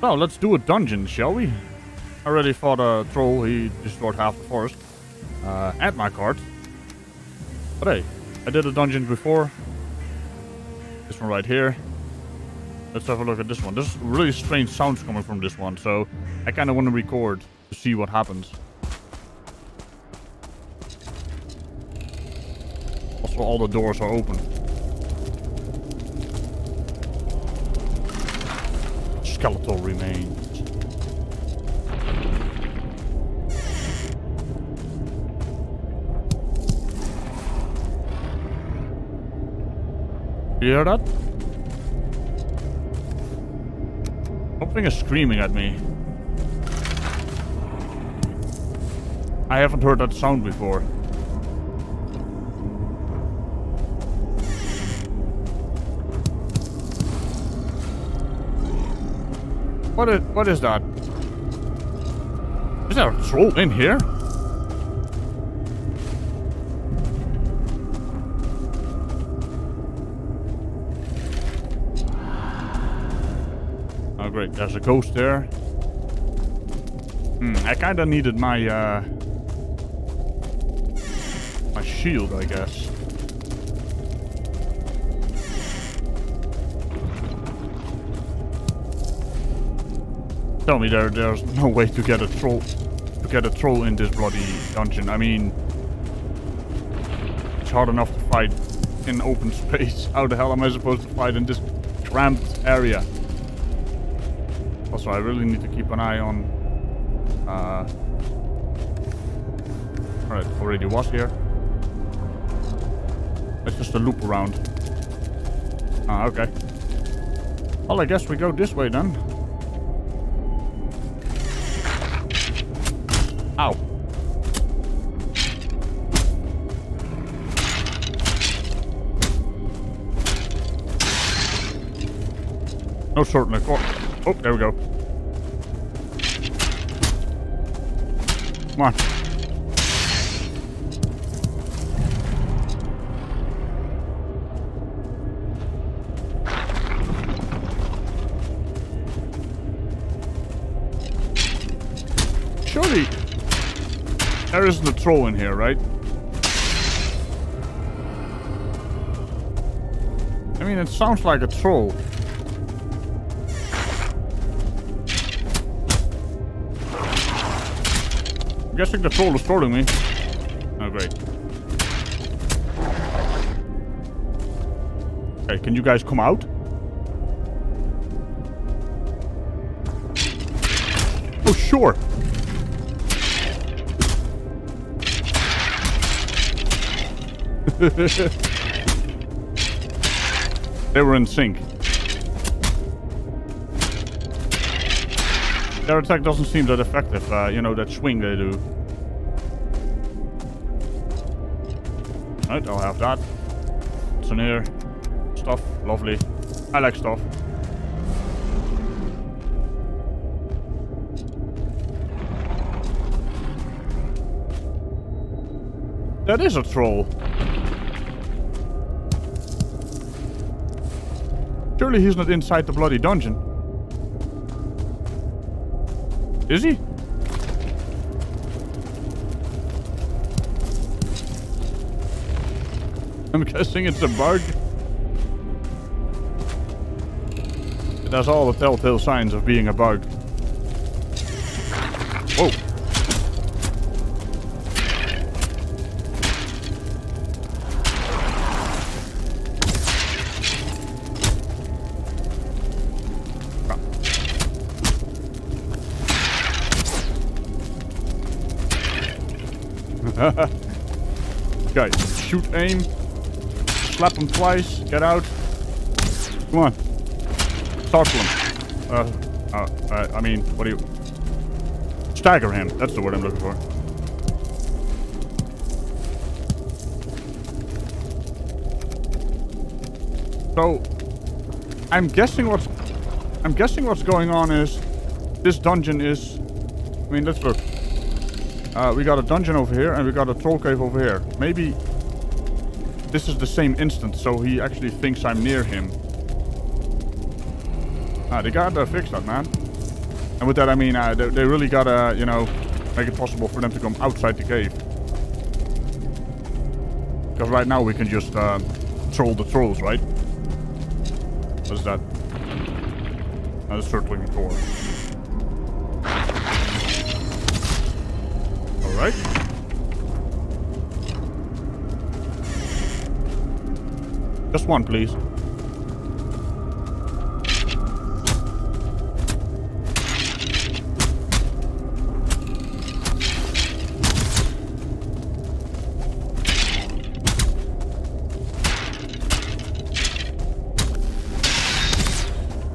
So, let's do a dungeon, shall we? I already fought a troll. He destroyed half the forest. Uh, and my cart. But hey, I did a dungeon before. This one right here. Let's have a look at this one. There's really strange sounds coming from this one, so I kind of want to record to see what happens. Also, all the doors are open. Skeletal remains. You hear that? Something is screaming at me. I haven't heard that sound before. What is, what is that? Is there a troll in here? Oh great, there's a ghost there. Hmm, I kinda needed my, uh... My shield, I guess. Tell me there, there's no way to get a troll, to get a troll in this bloody dungeon. I mean, it's hard enough to fight in open space. How the hell am I supposed to fight in this cramped area? Also, I really need to keep an eye on... Uh... Alright, already was here. It's just a loop around. Ah, okay. Well, I guess we go this way then. Ow. No in the court. Oh, there we go. Come on. Isn't a troll in here, right? I mean, it sounds like a troll. I'm guessing the troll is trolling me. Oh, great. Okay, can you guys come out? Oh, sure. they were in sync. Their attack doesn't seem that effective, uh, you know, that swing they do. Right, I'll have that. What's in here? Stuff, lovely. I like stuff. That is a troll. Surely he's not inside the bloody dungeon. Is he? I'm guessing it's a bug. It has all the telltale signs of being a bug. Okay, shoot, aim. Slap him twice. Get out. Come on. Talk to him. Uh, uh, uh, I mean, what do you... Stagger him. That's the word I'm looking for. So, I'm guessing what's... I'm guessing what's going on is... This dungeon is... I mean, let's look. Uh, we got a dungeon over here and we got a troll cave over here. Maybe this is the same instance, so he actually thinks I'm near him. Ah, they gotta fix that, man. And with that I mean uh, they, they really gotta, you know, make it possible for them to come outside the cave. Because right now we can just uh, troll the trolls, right? What is that? That is Surtling core. Alright. Just one, please.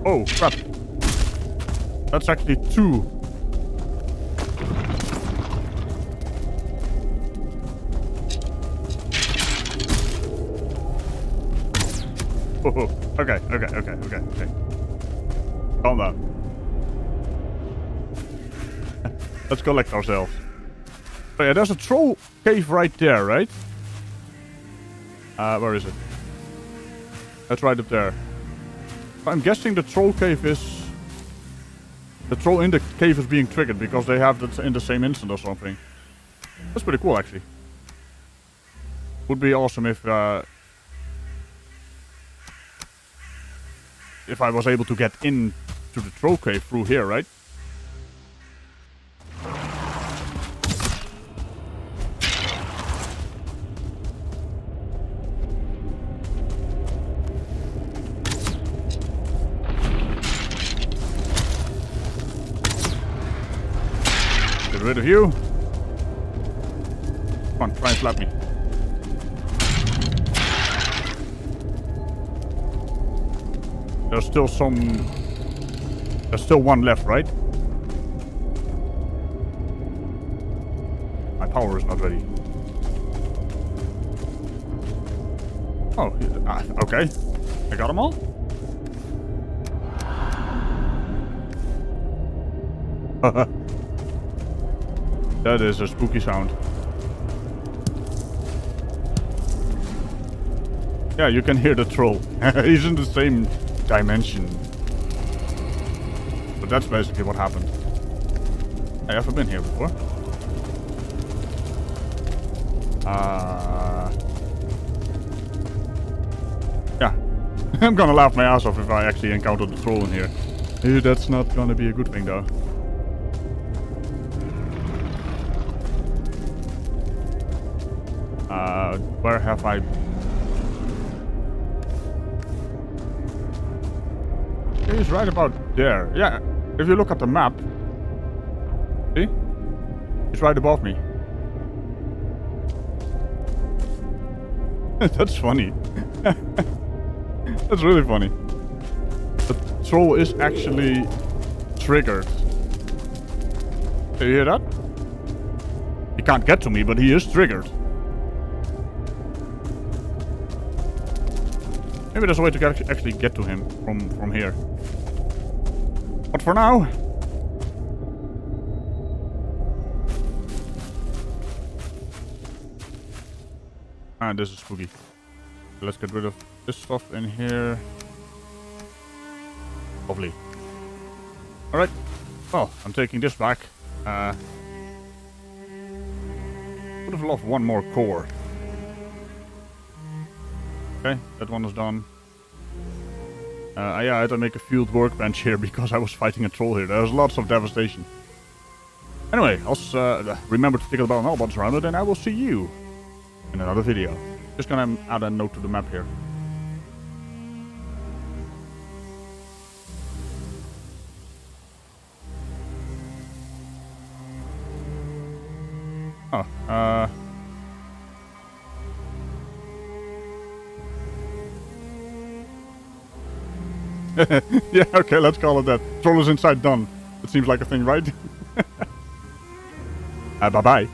Oh, crap. That's actually two. okay, okay, okay, okay, okay. Calm down. Let's collect ourselves. Oh yeah, there's a troll cave right there, right? Uh, where is it? That's right up there. I'm guessing the troll cave is... The troll in the cave is being triggered because they have that in the same instant or something. That's pretty cool, actually. Would be awesome if... Uh, if I was able to get in to the troll cave through here, right? Get rid of you. Come on, try and slap me. There's still some... There's still one left, right? My power is not ready. Oh, uh, okay. I got them all? that is a spooky sound. Yeah, you can hear the troll. He's in the same dimension. But that's basically what happened. i've ever been here before? Uh... Yeah. I'm gonna laugh my ass off if I actually encounter the troll in here. That's not gonna be a good thing though. Uh, where have I He's right about there. Yeah, if you look at the map. See? He's right above me. That's funny. That's really funny. The troll is actually triggered. Do you hear that? He can't get to me, but he is triggered. Maybe there's a way to actually get to him from, from here. But for now... Ah, this is spooky. Let's get rid of this stuff in here. Lovely. Alright. Well, I'm taking this back. Uh, would have loved one more core. Okay, that one is done. Uh, yeah, I had to make a field workbench here because I was fighting a troll here. There was lots of devastation. Anyway, I'll uh, remember to tickle the bell and all buttons around it, and I will see you in another video. Just gonna add a note to the map here. Oh, uh... yeah, okay, let's call it that. Troll is inside done. It seems like a thing, right? uh, bye-bye.